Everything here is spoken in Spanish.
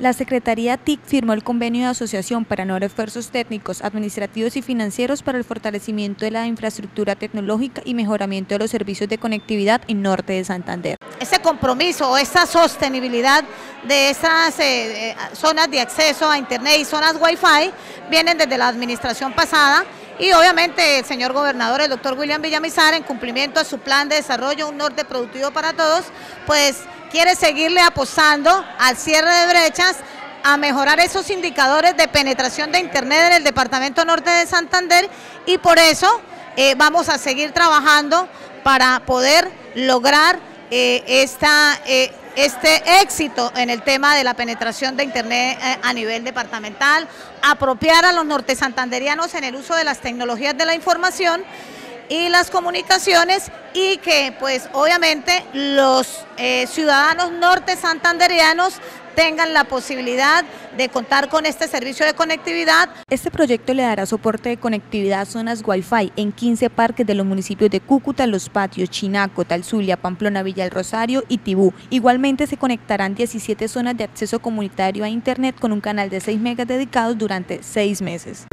La Secretaría TIC firmó el convenio de asociación para no esfuerzos técnicos, administrativos y financieros para el fortalecimiento de la infraestructura tecnológica y mejoramiento de los servicios de conectividad en norte de Santander. Ese compromiso o esta sostenibilidad de esas eh, eh, zonas de acceso a Internet y zonas Wi-Fi vienen desde la administración pasada y obviamente el señor gobernador, el doctor William Villamizar, en cumplimiento a su plan de desarrollo, un norte productivo para todos, pues quiere seguirle apostando al cierre de brechas, a mejorar esos indicadores de penetración de Internet en el Departamento Norte de Santander. Y por eso eh, vamos a seguir trabajando para poder lograr eh, esta, eh, este éxito en el tema de la penetración de Internet a nivel departamental, apropiar a los norte santanderianos en el uso de las tecnologías de la información y las comunicaciones y que pues obviamente los eh, ciudadanos norte santanderianos tengan la posibilidad de contar con este servicio de conectividad. Este proyecto le dará soporte de conectividad a zonas Wi-Fi en 15 parques de los municipios de Cúcuta, Los Patios, Chinaco, Talzulia, Pamplona, Villa del Rosario y Tibú. Igualmente se conectarán 17 zonas de acceso comunitario a Internet con un canal de 6 megas dedicados durante 6 meses.